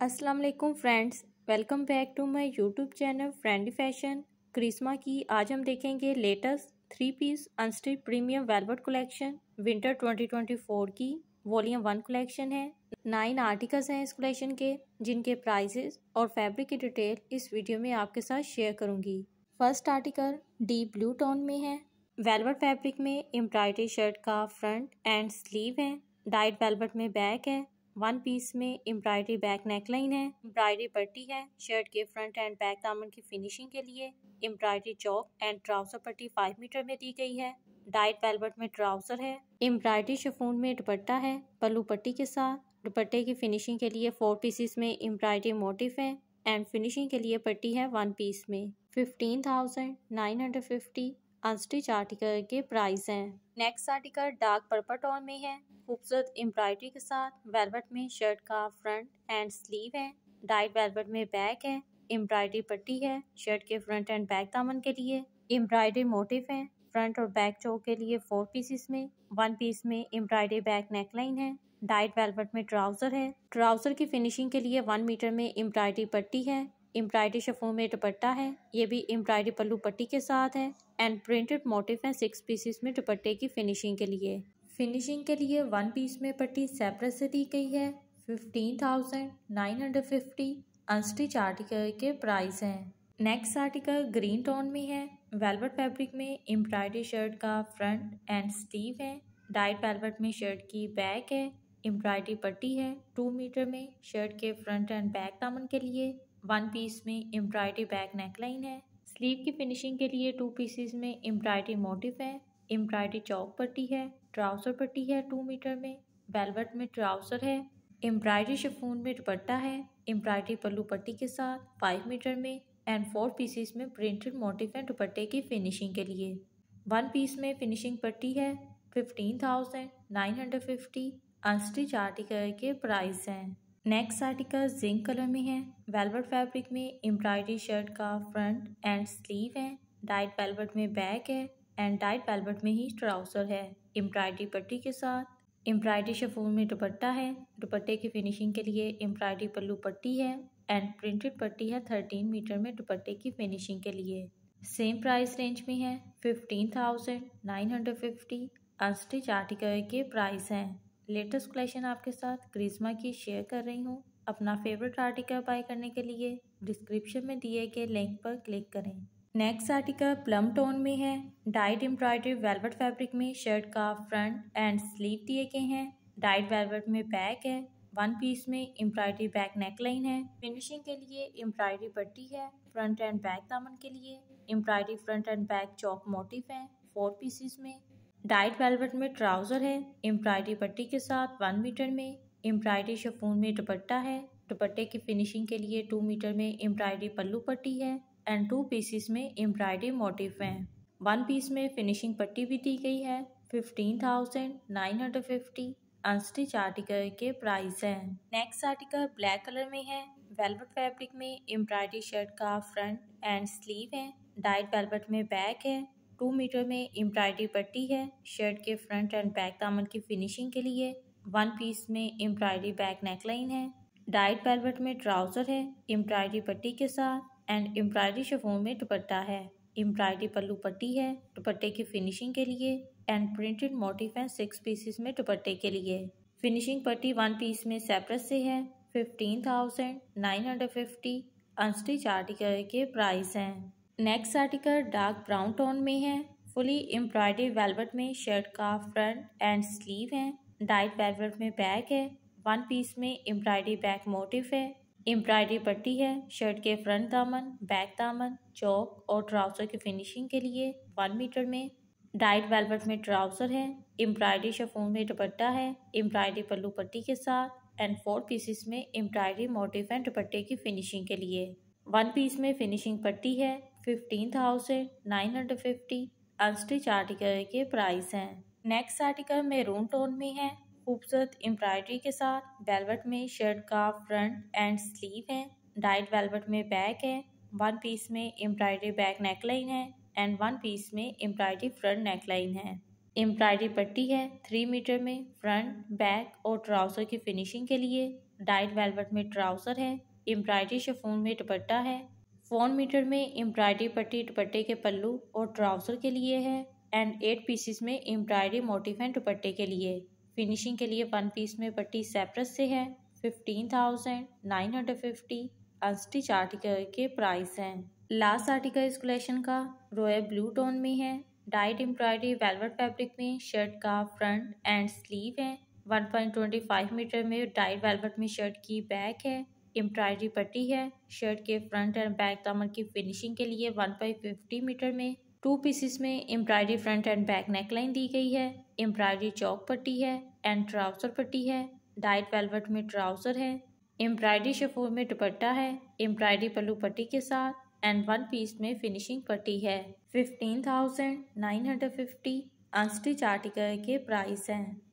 वालेकुम friends, welcome back to my YouTube channel Friendy Fashion. Charisma की आज हम देखेंगे latest three piece unstitch premium velvet collection winter 2024 की वॉल्यूम वन कलेक्शन है। नाइन आर्टिकल्स हैं इस कलेक्शन के, जिनके प्राइसेस और फैब्रिक की डिटेल इस वीडियो में आपके साथ शेयर करूँगी। First article deep blue tone में है। वेलवेट फैब्रिक में एम्ब्रॉयडरी शर्ट का फ्रंट एंड स्लीव है। डाइट वेलवेट में बैक है। वन पीस में एम्ब्रॉयडरी बैक नेकलाइन है एम्ब्रॉयडरी पट्टी है शर्ट के फ्रंट एंड बैक दामन की फिनिशिंग के लिए एम्ब्रॉयडरी चौक एंड ट्राउज़र पट्टी फाइव मीटर में दी गई है। डाइट वेलवेट में ट्राउज़र है एम्ब्रॉयडरी शफून में दुपट्टा है, पल्लू पट्टी के साथ दुपट्टे की फिनिशिंग के लिए फोर पीसीस में एम्ब्रॉयडरी मोटिव है एंड फिनिशिंग के लिए पट्टी है वन पीस में। Fifteen thousand nine hundred fifty unstitch article के प्राइस हैं। Next article dark purple tone में है। खूबसूरत एम्ब्रॉयडरी के साथ वेलवेट में शर्ट का फ्रंट एंड स्लीव है। डाइट वेलवेट में बैक है। एम्ब्रॉयडरी पट्टी है। शर्ट के फ्रंट एंड बैक दामन के लिए एम्ब्रॉयडरी मोटिव है। फ्रंट और बैक चौक के लिए फोर पीसेस में, वन पीस में एम्ब्रॉयडरी बैक नेकलाइन है। डाइट वेलवेट में ट्राउज़र है। ट्राउज़र की फिनिशिंग के लिए वन मीटर में एम्ब्रॉयडरी पट्टी है। एम्ब्रॉयडरी शफों में दुपट्टा है, ये भी एम्ब्रॉयडरी पल्लू पट्टी के साथ है एंड प्रिंटेड मोटिफ है सिक्स पीसेस में दुपट्टे की फिनिशिंग के लिए। फिनिशिंग के लिए वन पीस में पट्टी सेपरेट से दी गई है fifteen thousand nine hundred fifty unstitch article के प्राइस हैं। नेक्स्ट आर्टिकल ग्रीन टोन में है वेलवेट फैब्रिक में एम्ब्रॉयडरी शर्ट का फ्रंट एंड स्लीव है डाइट वेलवेट में शर्ट की बैक है एम्ब्रॉयडरी पट्टी है टू मीटर में शर्ट के फ्रंट एंड बैक दामन के लिए। वन पीस में एम्ब्रॉयडरी बैक नेकलाइन है। स्लीव की फिनिशिंग के लिए टू पीसीस में एम्ब्रॉयडरी मोटिव है। एम्ब्रॉयडरी चौक पट्टी है। ट्राउज़र पट्टी है टू मीटर में। वेलवेट में ट्राउज़र है। एम्ब्रॉयडरी शिफोन में दुपट्टा है। एम्ब्रॉयडरी पल्लू पट्टी के साथ फाइव मीटर में एंड फोर पीसीस में प्रिंटेड मोटिव है दुपट्टे की फिनिशिंग के लिए। वन पीस में फिनिशिंग पट्टी है। Fifteen thousand nine hundred fifty unstitch article के प्राइस हैं। नेक्स्ट आर्टिकल जिंक कलर में है। वेलवेट फैब्रिक में एम्ब्रॉयडरी शर्ट का फ्रंट एंड स्लीव है। डाइट वेलवेट में बैक है एंड डाइट वेलवेट में ही ट्राउज़र है। एम्ब्रॉयडरी पट्टी के साथ एम्ब्रॉयडरी शफून में दुपट्टा है। दुपट्टे की फिनिशिंग के लिए एम्ब्रॉयडरी पल्लू पट्टी है एंड प्रिंटेड पट्टी है थर्टीन मीटर में दुपट्टे की फिनिशिंग के लिए। सेम प्राइस रेंज में है fifteen thousand nine hundred fifty unstitch article के प्राइस हैं। लेटेस्ट कलेक्शन आपके साथ क्रिज्मा की शेयर कर रही हूँ। अपना फेवरेट आर्टिकल बाय करने के लिए डिस्क्रिप्शन में दिए गए लिंक पर क्लिक करें। नेक्स्ट आर्टिकल प्लम टोन में है। डाइट एम्ब्रॉयडरी वेलवेट फैब्रिक में शर्ट का फ्रंट एंड स्लीव दिए गए हैं। डाइट वेलवेट में बैक है। वन पीस में एम्ब्रॉयडरी बैक नेकलाइन है। फिनिशिंग के लिए एम्ब्रॉयडरी पट्टी है। फ्रंट एंड बैक दामन के लिए एम्ब्रॉयडरी फ्रंट एंड बैक चौक मोटिव है। फोर पीसेस में डाइट वेलवेट में ट्राउज़र है, एम्ब्रॉयडरी पट्टी के साथ वन मीटर में, एम्ब्रॉयडरी शफून में दुपट्टा है, दुपट्टे की फिनिशिंग के लिए टू मीटर में एम्ब्रॉयडरी पल्लू पट्टी है एंड टू पीसीस में एम्ब्रॉयडरी मोटिव हैं। वन पीस में फिनिशिंग पट्टी भी दी गई है fifteen thousand nine hundred fifty unstitch article के प्राइस हैं। नेक्स्ट आर्टिकल ब्लैक कलर में है वेलवेट फैब्रिक में एम्ब्रॉयडरी शर्ट का फ्रंट एंड स्लीव है डाइट वेलवेट में बैक है टू मीटर में एम्ब्रॉयडरी पट्टी है, शर्ट के फ्रंट एंड बैक दामन की फिनिशिंग के लिए वन पीस में एम्ब्रॉयडरी बैक नेकलाइन है, डाइट वेलवेट में ट्राउज़र है, एम्ब्रॉयडरी पट्टी के साथ एंड एम्ब्रॉयडरी शफोन में दुपट्टा है। एम्ब्रॉयडरी पल्लू पट्टी है, दुपट्टे की फिनिशिंग के लिए एंड प्रिंटेड मोटिफ है सिक्स पीसेस में दुपट्टे के लिए। फिनिशिंग पट्टी वन पीस में सेपरेट से है, fifteen thousand nine hundred fifty unstitch article के प्राइस हैं। Next article dark brown tone में है। फुली एम्ब्रॉयडरी वेलवेट में शर्ट का फ्रंट एंड स्लीव है। डाइट वेलवेट में बैक है। वन पीस में एम्ब्रॉयडरी बैक मोटिव है। एम्ब्रॉयडरी पट्टी है। शर्ट के फ्रंट दामन, बैक दामन, चौक और ट्राउज़र की फिनिशिंग के लिए वन मीटर में। डाइट वेलवेट में ट्राउज़र है। एम्ब्रॉयडरी शफोन में दुपट्टा है। एम्ब्रॉयडरी पल्लू पट्टी के साथ एंड फोर पीसेस में एम्ब्रॉयडरी मोटिव एंड दुपट्टे की फिनिशिंग के लिए। वन पीस में फिनिशिंग पट्टी है। Fifteen thousand nine hundred fifty unstitch article के प्राइस हैं। नेक्स्ट आर्टिकल मेरून टोन में है। खूबसूरत एम्ब्रॉयडरी के साथ वेलवेट में शर्ट का फ्रंट एंड स्लीव है। डाइट वेलवेट में बैक है। वन पीस में एम्ब्रॉयडरी बैक नेकलाइन है एंड वन पीस में एम्ब्रॉयडरी फ्रंट नेकलाइन है। एम्ब्रॉयडरी पट्टी है थ्री मीटर में फ्रंट बैक और ट्राउज़र की फिनिशिंग के लिए। डाइट वेलवेट में ट्राउज़र है। एम्ब्रॉयडरी शफोन में दुपट्टा है। फ़ोन मीटर में एम्ब्रॉयडरी पट्टी, दुपट्टे के पल्लू और ट्राउज़र के लिए है एंड एट पीसीस में एम्ब्रॉयडरी मोटिफ एंड दुपट्टे के लिए। फिनिशिंग के लिए वन पीस में पट्टी सेपरस से है fifteen thousand nine hundred fifty unstitch article के प्राइस हैं। लास्ट आर्टिकल इस कलेक्शन का रॉयल ब्लू टोन में है डाइट एम्ब्रॉयडरी वेलवेट फैब्रिक में शर्ट का फ्रंट एंड स्लीव है। 1.25 मीटर में डाइट वेलवेट में शर्ट की बैक है। एम्ब्रॉयडरी पट्टी है। शर्ट के फ्रंट एंड बैक दामन की फिनिशिंग के लिए 1.50 मीटर में टू पीसेस में embroidery front and back neckline दी गई है। एम्ब्रॉयडरी चौक पट्टी है एंड ट्राउज़र पट्टी है। डाइट वेलवेट में ट्राउज़र है। एम्ब्रॉयडरी शफोर में दुपट्टा है। एम्ब्रॉयडरी पल्लू पट्टी के साथ एंड वन पीस में फिनिशिंग पट्टी है। Fifteen thousand nine hundred fifty unstitch article के प्राइस हैं।